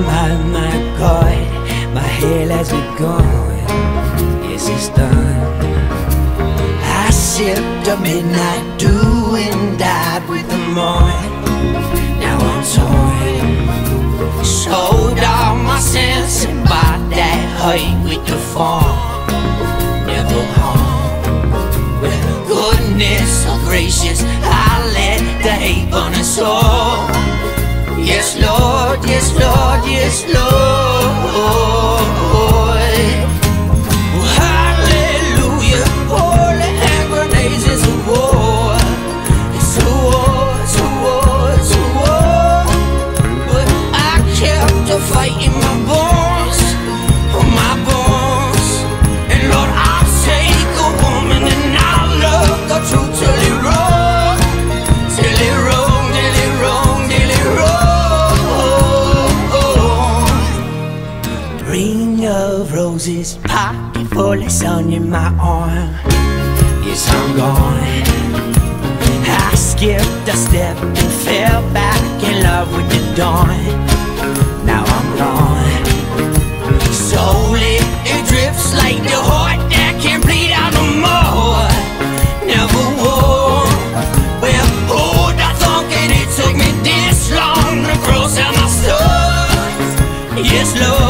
my, my God, my hell has it begun. Yes, it's done. I sipped a midnight dew and died with the morn. Now I'm torn. Sold all my sense and bought that hurt with the farm. Never home. With goodness so gracious, I let the hate burn us all. Lord, yes, Lord, yes, Lord. Oh, Hallelujah. Holy hand grenades is a war. It's a war, it's a war, it's a war. But I kept a fight roses, pocket full of sun in my arm. Yes, I'm gone. I skipped a step and fell back in love with the dawn. Now I'm gone. Slowly it drifts like the heart that can't bleed out no more. Never war. Well, who'd have thought that it took me this long to cross out my stars? Yes, Lord,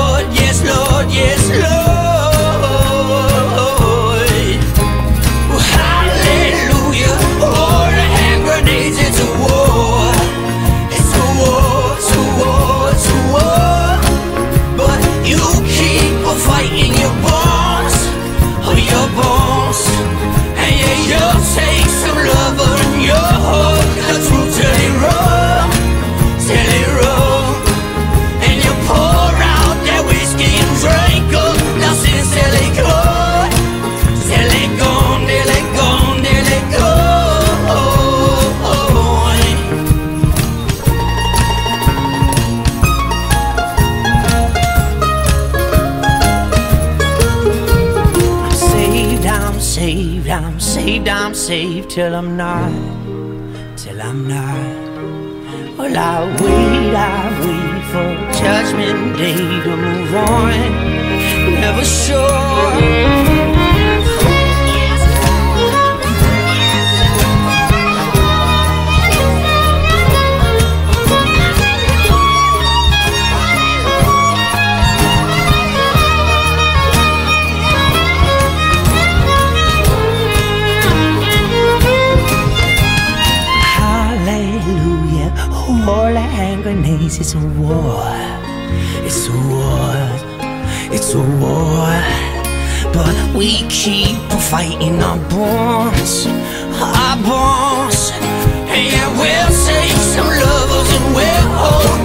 saved, till I'm not, till I'm not. Well, I wait, I wait for judgment day to move on. Never sure. Hand it's a war. It's a war. It's a war. But we keep fighting our bonds. Our bonds. And yeah, we'll take some lovers and we'll hold